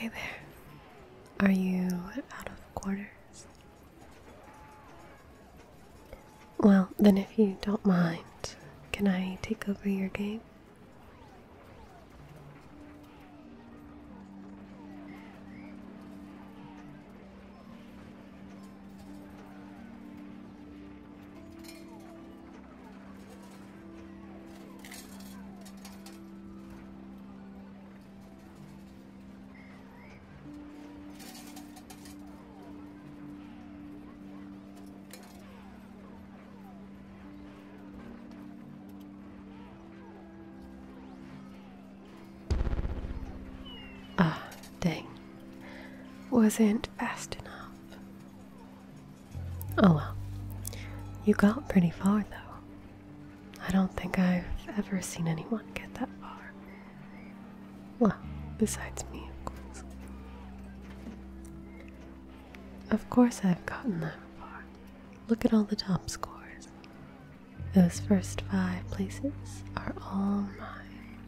Hey there. Are you out of quarters? Well, then, if you don't mind, can I take over your game? Wasn't fast enough. Oh well. You got pretty far though. I don't think I've ever seen anyone get that far. Well, besides me, of course. Of course I've gotten that far. Look at all the top scores. Those first five places are all mine.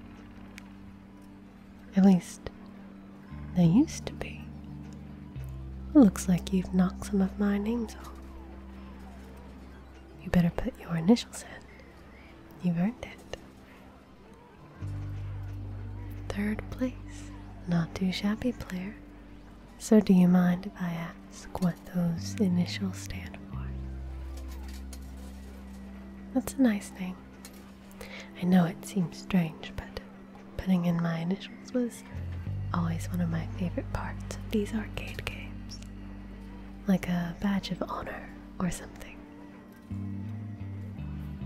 At least, they used to be. Looks like you've knocked some of my names off. You better put your initials in. You've earned it. Third place. Not too shabby, player. So, do you mind if I ask what those initials stand for? That's a nice name. I know it seems strange, but putting in my initials was always one of my favorite parts of these arcade. Like a badge of honor or something.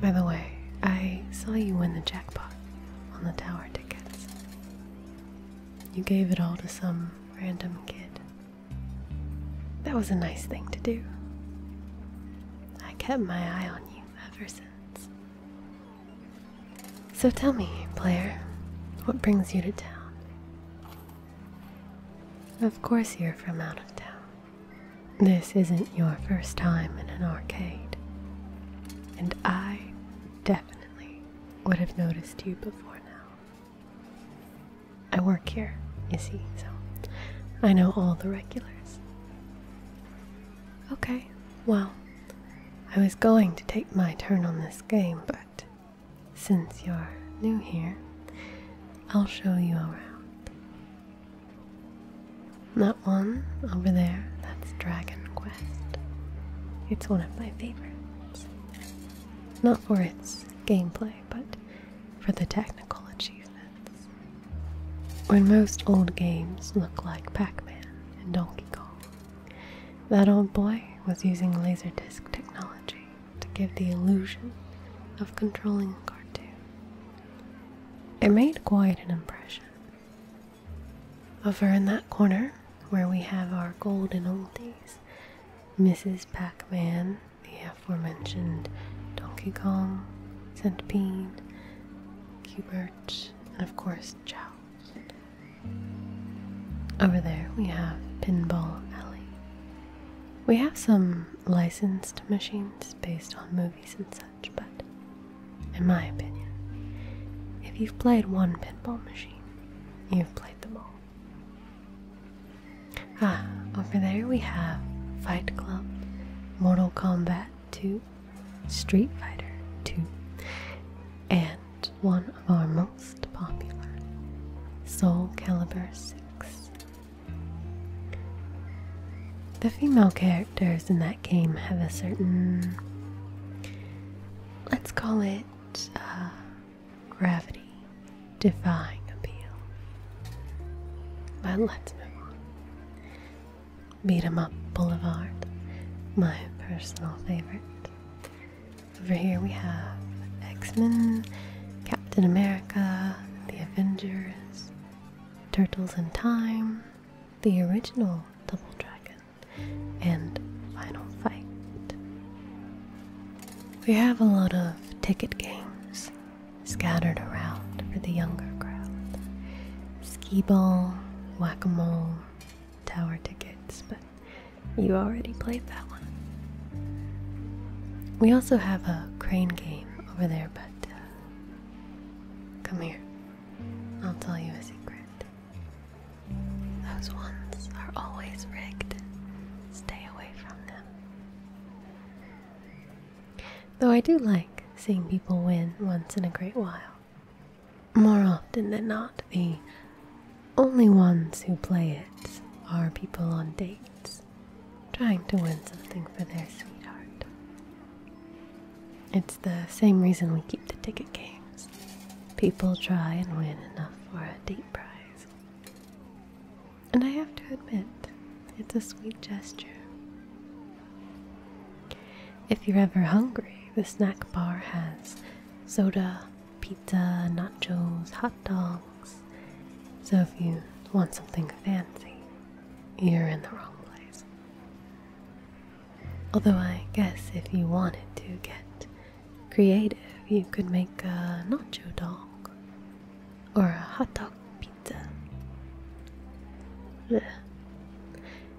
By the way, I saw you win the jackpot on the tower tickets. You gave it all to some random kid. That was a nice thing to do. I kept my eye on you ever since. So tell me, player, what brings you to town? Of course, you're from out of town. This isn't your first time in an arcade, and I definitely would have noticed you before now. I work here, you see, so I know all the regulars. Okay, well, I was going to take my turn on this game, but since you're new here, I'll show you around. That one over there, Dragon Quest. It's one of my favorites. Not for its gameplay, but for the technical achievements. When most old games look like Pac Man and Donkey Kong, that old boy was using Laserdisc technology to give the illusion of controlling a cartoon. It made quite an impression. Over in that corner, where we have our golden oldies, Mrs. Pac Man, the aforementioned Donkey Kong, Centipede, Q*bert, and of course Joust. Over there we have Pinball Alley. We have some licensed machines based on movies and such, but in my opinion, if you've played one pinball machine, you've played them all. Ah, over there we have Fight Club, Mortal Kombat 2, Street Fighter 2, and one of our most popular, Soul Calibur 6. The female characters in that game have a certain, let's call it, uh, gravity defying appeal. But let's move. Beat 'em Up Boulevard, my personal favorite. Over here we have X Men, Captain America, The Avengers, Turtles in Time, the original Double Dragon, and Final Fight. We have a lot of ticket games scattered around for the younger crowd. Skee ball, whack a mole, tower tickets, but you already played that one. We also have a crane game over there, but uh, come here. I'll tell you a secret. Those ones are always rigged. Stay away from them. Though I do like seeing people win once in a great while. More often than not, the only ones who play it are people on dates, trying to win something for their sweetheart. It's the same reason we keep the ticket games. People try and win enough for a date prize. And I have to admit, it's a sweet gesture. If you're ever hungry, the snack bar has soda, pizza, nachos, hot dogs. So if you want something fancy, you're in the wrong. Although I guess if you wanted to get creative, you could make a nacho dog or a hot dog pizza. Ugh.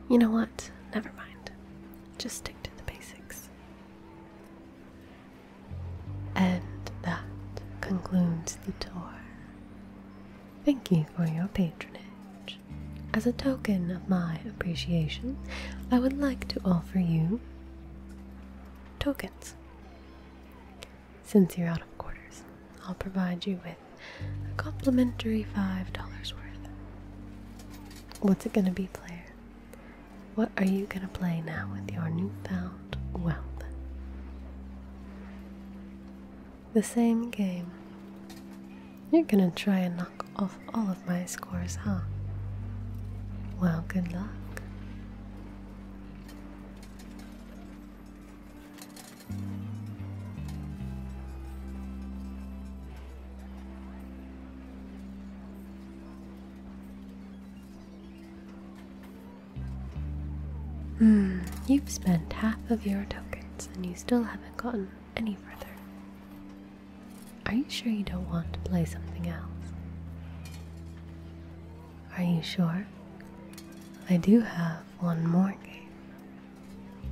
You know what? Never mind. Just stick to the basics. And that concludes the tour. Thank you for your patronage. As a token of my appreciation, I would like to offer you tokens. Since you're out of quarters, I'll provide you with a complimentary $5 worth. What's it gonna be, player? What are you gonna play now with your newfound wealth? The same game. You're gonna try and knock off all of my scores, huh? Well, good luck. Hmm, you've spent half of your tokens and you still haven't gotten any further. Are you sure you don't want to play something else? Are you sure? I do have one more game.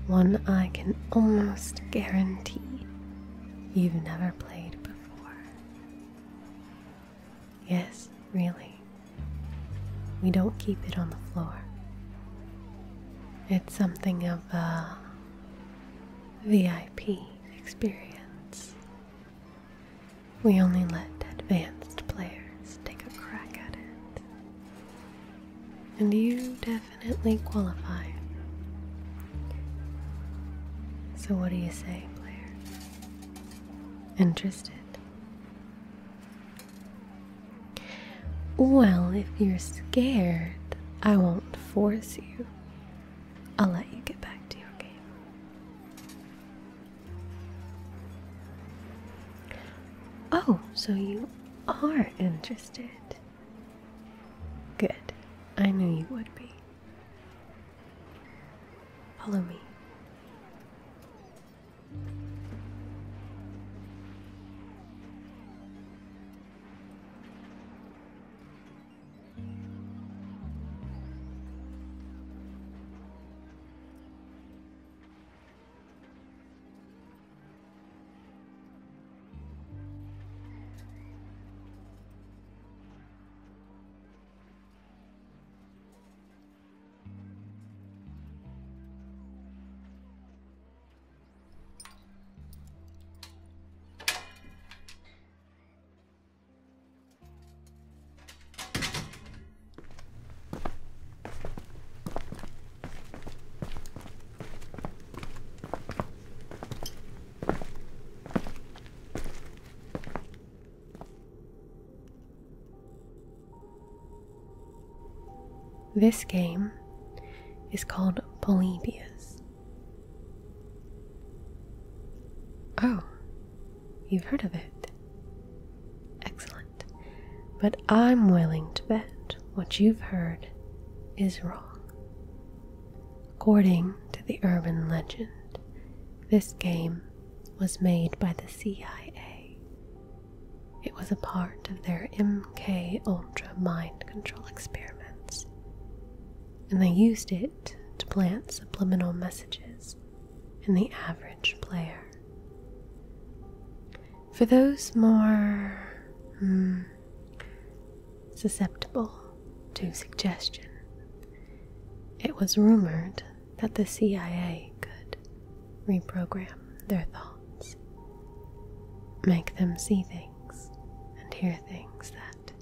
One I can almost guarantee you've never played before. Yes, really. We don't keep it on the floor. It's something of a VIP experience. We only let advanced players take a crack at it. And you definitely qualify. So, what do you say, player? Interested? Well, if you're scared, I won't force you. I'll let you get back to your game. Oh, so you are interested. Good. I knew you would be. Follow me. This game is called Polybius. Oh, you've heard of it. Excellent. But I'm willing to bet what you've heard is wrong. According to the urban legend, this game was made by the CIA. It was a part of their MK Ultra mind control experiments, and they used it to plant subliminal messages in the average player. For those more hmm, susceptible to suggestion It was rumored that the CIA could reprogram their thoughts, make them see things and hear things that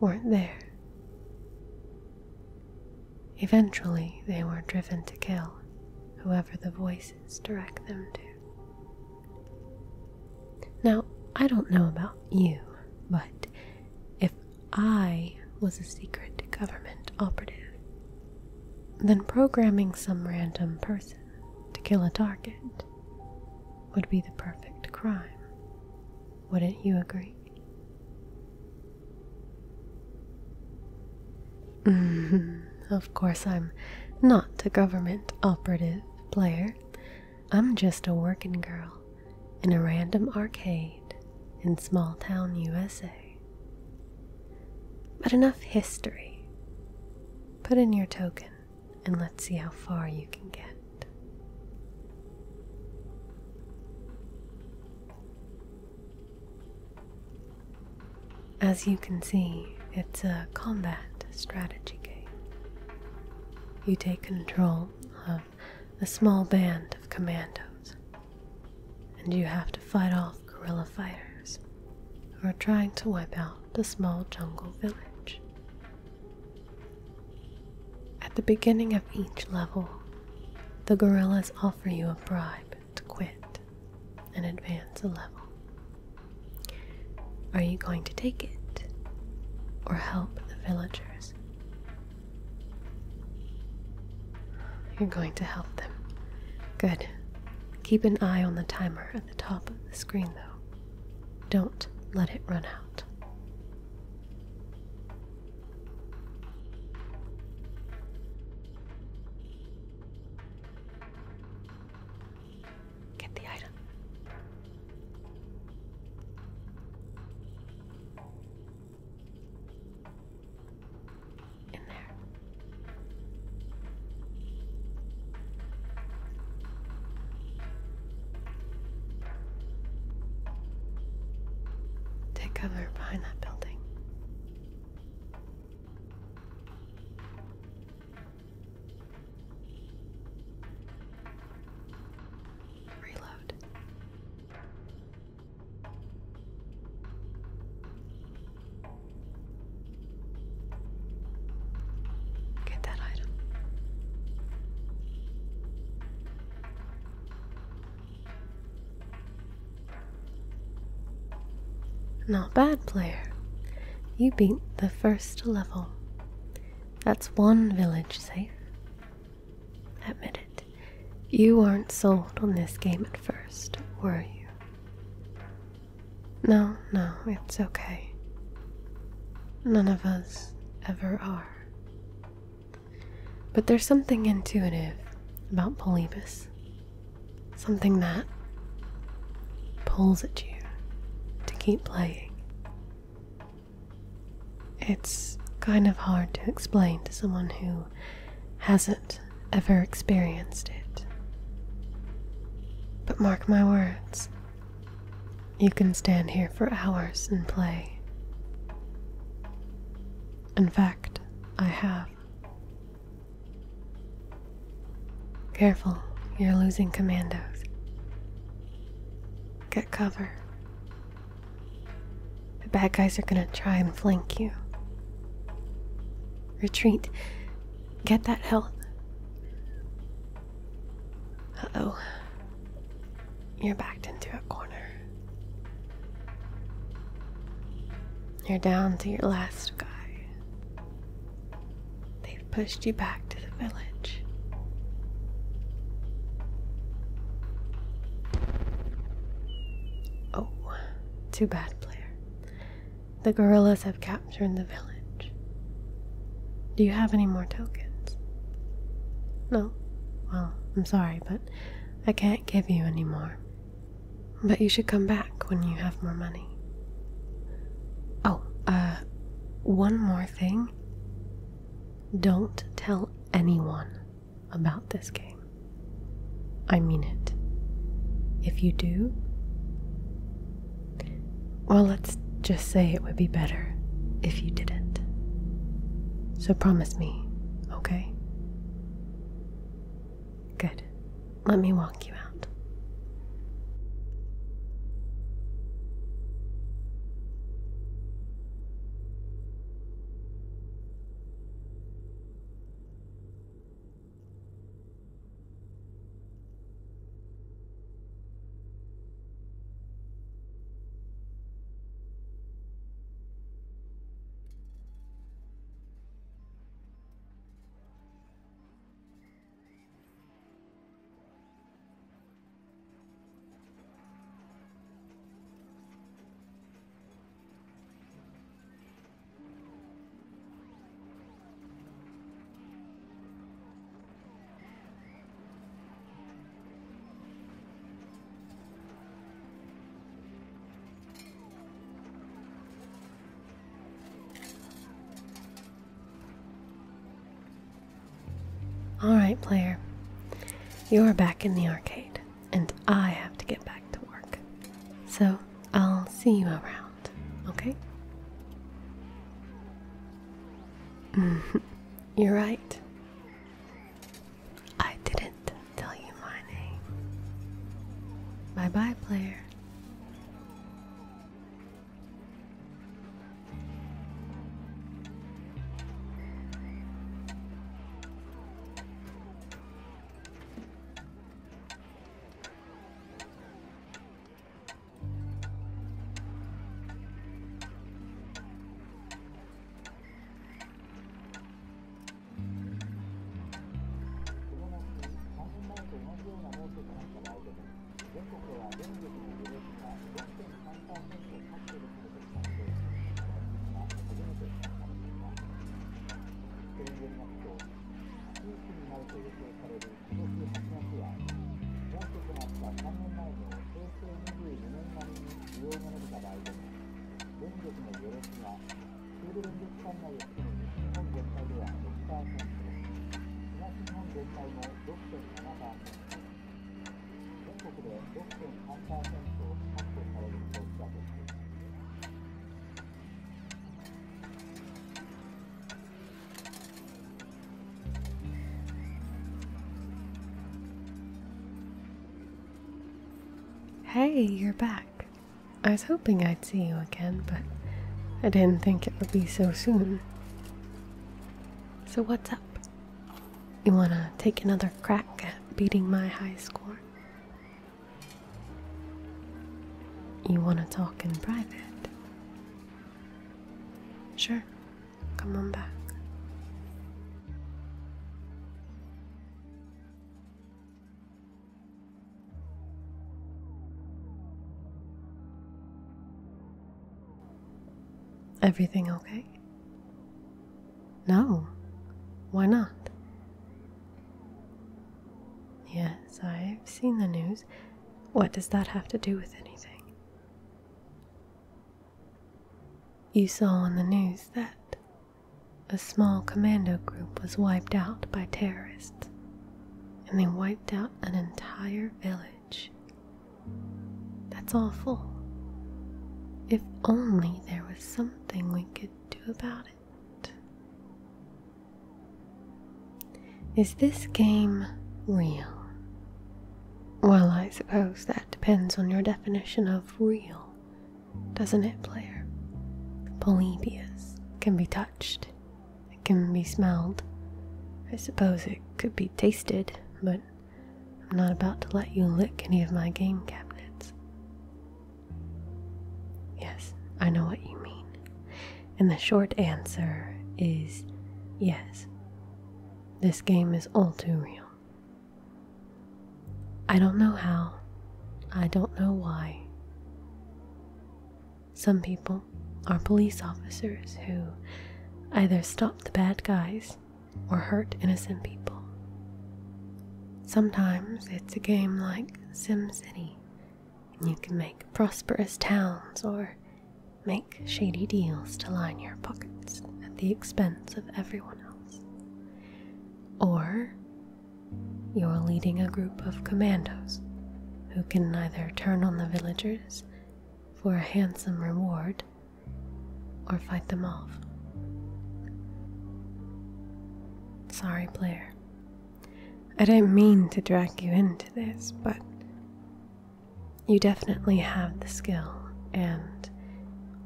weren't there. Eventually, they were driven to kill whoever the voices direct them to. Now, I don't know about you, but if I was a secret government operative, then programming some random person to kill a target would be the perfect crime. Wouldn't you agree? Hmm. Of course, I'm not a government operative player. I'm just a working girl in a random arcade in small town USA. But enough history. Put in your token and let's see how far you can get. As you can see, it's a combat strategy game. You take control of a small band of commandos, and you have to fight off guerrilla fighters who are trying to wipe out a small jungle village. At the beginning of each level, the guerrillas offer you a bribe to quit and advance a level. Are you going to take it or help the villagers? You're going to help them. Good. Keep an eye on the timer at the top of the screen, though. Don't let it run out. Cover behind that Not bad, player. You beat the first level. That's one village safe. Admit it. You weren't sold on this game at first, were you? No, no, it's okay. None of us ever are. But there's something intuitive about Polybius. Something that pulls at you keep playing. It's kind of hard to explain to someone who hasn't ever experienced it. But mark my words, you can stand here for hours and play. In fact, I have. Careful, you're losing commandos. Get cover. The bad guys are gonna try and flank you. Retreat. Get that health. Uh oh. You're backed into a corner. You're down to your last guy. They've pushed you back to the village. Oh, too bad. The guerrillas have captured the village. Do you have any more tokens? No? Well, I'm sorry, but I can't give you any more. But you should come back when you have more money. Oh, uh, one more thing. Don't tell anyone about this game. I mean it. If you do, well, let's just say it would be better if you didn't. So promise me, okay? Good. Let me walk you out. Alright, player. You're back in the arcade, and I have to get back to work. So, Hey, you're back. I was hoping I'd see you again, but I didn't think it would be so soon. So, what's up? You wanna take another crack at beating my high score? You wanna talk in private? Sure, come on back. Everything okay? No. Why not? Yes, I've seen the news. What does that have to do with anything? You saw on the news that a small commando group was wiped out by terrorists, and they wiped out an entire village. That's awful. If only there was something we could do about it. Is this game real? Well, I suppose that depends on your definition of real, doesn't it, player? Polybius can be touched, it can be smelled. I suppose it could be tasted, but I'm not about to let you lick any of my game cabinets. I know what you mean. And the short answer is yes. This game is all too real. I don't know how. I don't know why. Some people are police officers who either stop the bad guys or hurt innocent people. Sometimes it's a game like SimCity, and you can make prosperous towns or make shady deals to line your pockets at the expense of everyone else. Or you're leading a group of commandos who can neither turn on the villagers for a handsome reward or fight them off. Sorry, player. I didn't mean to drag you into this, but you definitely have the skill, and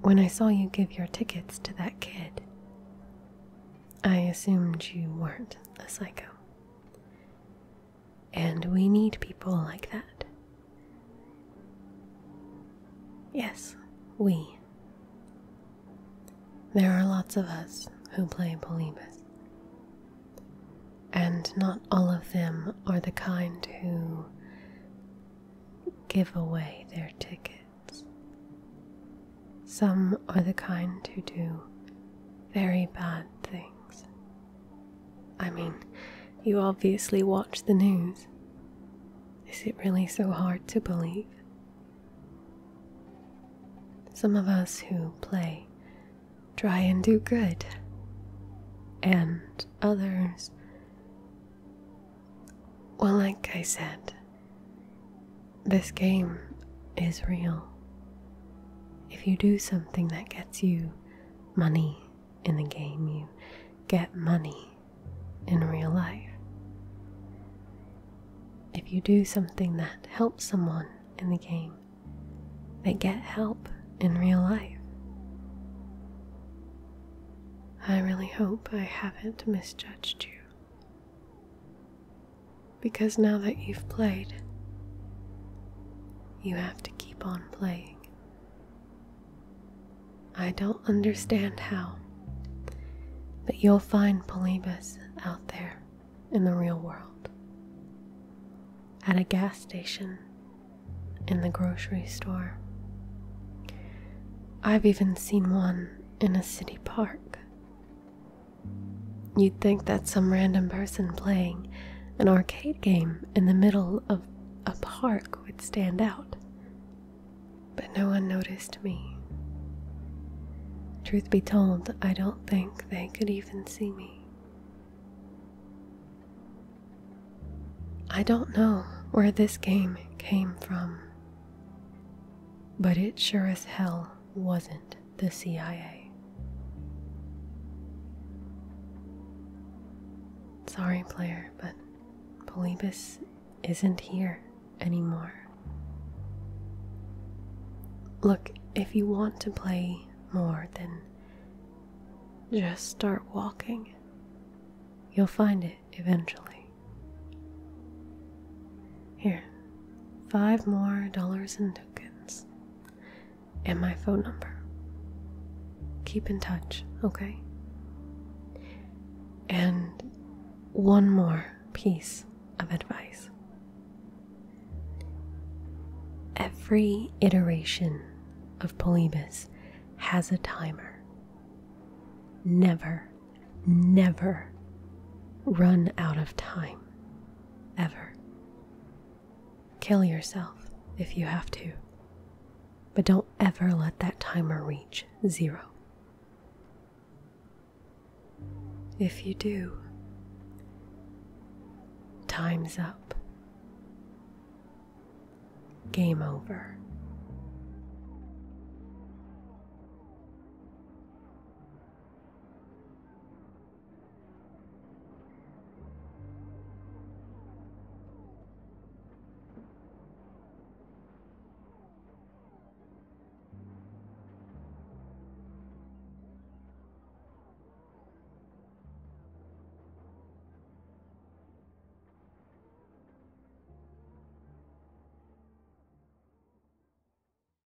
when I saw you give your tickets to that kid, I assumed you weren't a psycho. And we need people like that. Yes, we. There are lots of us who play Polybius. And not all of them are the kind who give away their tickets. Some are the kind who do very bad things. I mean, you obviously watch the news. Is it really so hard to believe? Some of us who play try and do good, and others, well, like I said, this game is real. If you do something that gets you money in the game, you get money in real life. If you do something that helps someone in the game, they get help in real life. I really hope I haven't misjudged you. Because now that you've played, you have to keep on playing. I don't understand how, but you'll find Polybius out there in the real world. At a gas station, in the grocery store. I've even seen one in a city park. You'd think that some random person playing an arcade game in the middle of a park would stand out. But no one noticed me. Truth be told, I don't think they could even see me. I don't know where this game came from, but it sure as hell wasn't the CIA. Sorry, player, but Polybius isn't here anymore. Look, if you want to play more, than just start walking. You'll find it eventually. Here, five more dollars in tokens, and my phone number. Keep in touch, okay? And one more piece of advice. Every iteration of Polybius has a timer. Never, never run out of time. Ever. Kill yourself if you have to, but don't ever let that timer reach zero. If you do, time's up. Game over.